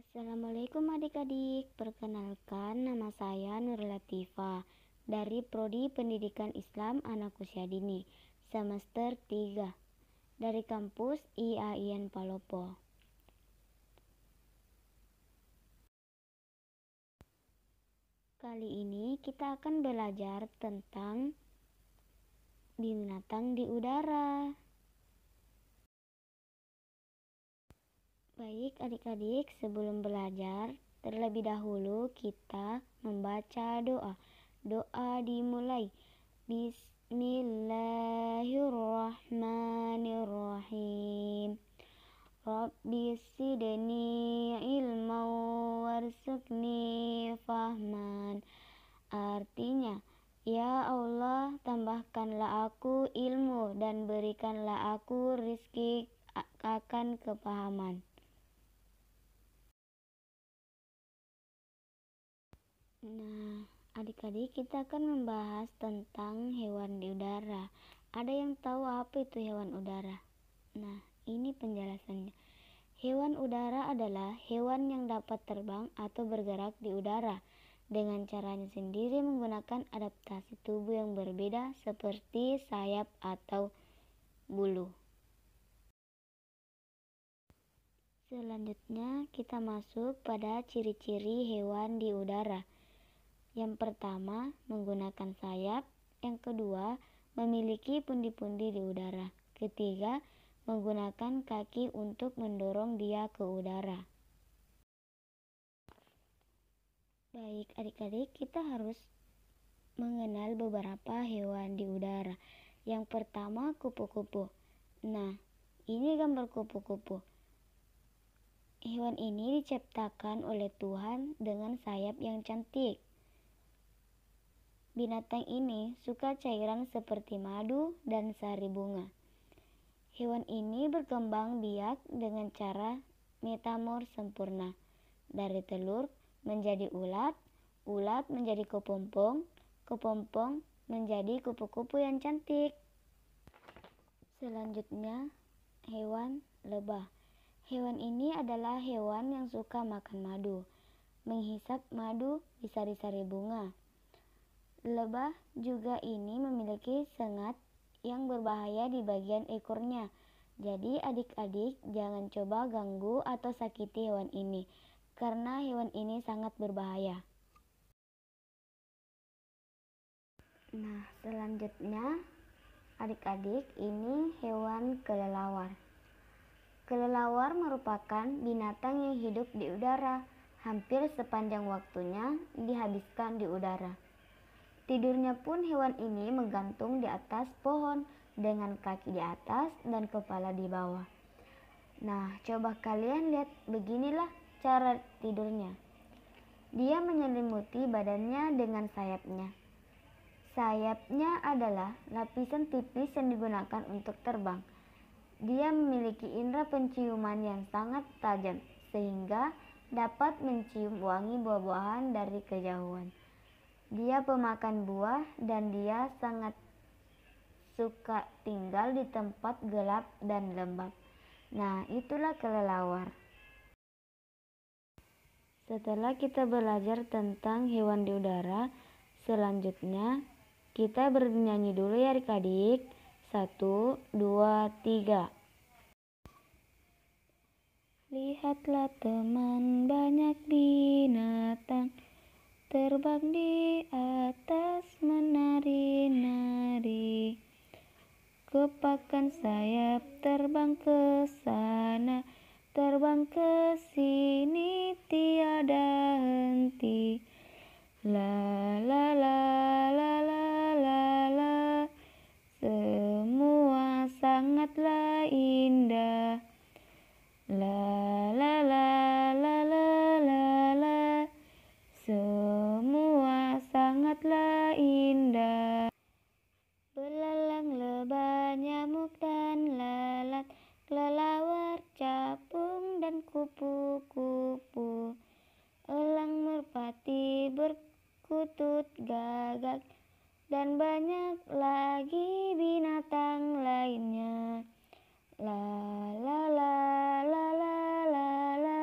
Assalamualaikum adik-adik, perkenalkan nama saya Nur Latifa dari Prodi Pendidikan Islam Anak Usia Dini, semester 3 dari kampus IAIN Palopo. Kali ini kita akan belajar tentang binatang di udara. Baik adik-adik, sebelum belajar, terlebih dahulu kita membaca doa. Doa dimulai. Bismillahirrahmanirrahim. Rabbi sidni ilma warzuqni fahman. Artinya, Ya Allah, tambahkanlah aku ilmu dan berikanlah aku rizki akan kepahaman. Nah, adik-adik kita akan membahas tentang hewan di udara. Ada yang tahu apa itu hewan udara? Nah, ini penjelasannya. Hewan udara adalah hewan yang dapat terbang atau bergerak di udara dengan caranya sendiri menggunakan adaptasi tubuh yang berbeda seperti sayap atau bulu. Selanjutnya kita masuk pada ciri-ciri hewan di udara. Yang pertama, menggunakan sayap. Yang kedua, memiliki pundi-pundi di udara. Ketiga, menggunakan kaki untuk mendorong dia ke udara. Baik, adik-adik, kita harus mengenal beberapa hewan di udara. Yang pertama, kupu-kupu. Nah, ini gambar kupu-kupu. Hewan ini diciptakan oleh Tuhan dengan sayap yang cantik. Binatang ini suka cairan seperti madu dan sari bunga. Hewan ini berkembang biak dengan cara metamor sempurna. Dari telur menjadi ulat, ulat menjadi kepompong, kepompong menjadi kupu-kupu yang cantik. Selanjutnya, hewan lebah. Hewan ini adalah hewan yang suka makan madu, menghisap madu di sari-sari bunga. Lebah juga ini memiliki sengat yang berbahaya di bagian ekornya. Jadi adik-adik jangan coba ganggu atau sakiti hewan ini karena hewan ini sangat berbahaya. Nah, selanjutnya adik-adik ini hewan kelelawar. Kelelawar merupakan binatang yang hidup di udara. Hampir sepanjang waktunya dihabiskan di udara. Tidurnya pun hewan ini menggantung di atas pohon dengan kaki di atas dan kepala di bawah. Nah, coba kalian lihat beginilah cara tidurnya. Dia menyelimuti badannya dengan sayapnya. Sayapnya adalah lapisan tipis yang digunakan untuk terbang. Dia memiliki indera penciuman yang sangat tajam sehingga dapat mencium wangi buah-buahan dari kejauhan. Dia pemakan buah dan dia sangat suka tinggal di tempat gelap dan lembab. Nah, itulah kelelawar. Setelah kita belajar tentang hewan di udara, selanjutnya kita bernyanyi dulu ya adik-adik. Satu, dua, tiga. Lihatlah teman banyak binatang Terbang di atas menari-nari Kepakan sayap terbang ke sana. Terbang ke sini tiada henti. La la la la la la la. Semua sangatlah indah. La la indah. Belalang, lebah, nyamuk, dan lalat, kelelawar, capung, dan kupu-kupu. Elang, merpati, berkutut, gagak, dan banyak lagi binatang lainnya. La la la la la la la.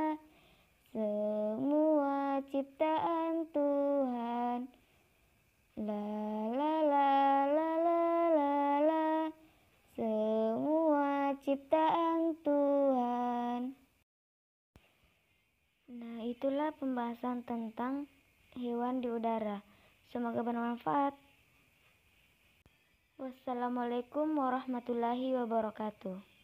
ciptaan Tuhan. La la la la la la la. Semua ciptaan Tuhan. Nah, itulah pembahasan tentang hewan di udara. Semoga bermanfaat. Wassalamualaikum warahmatullahi wabarakatuh.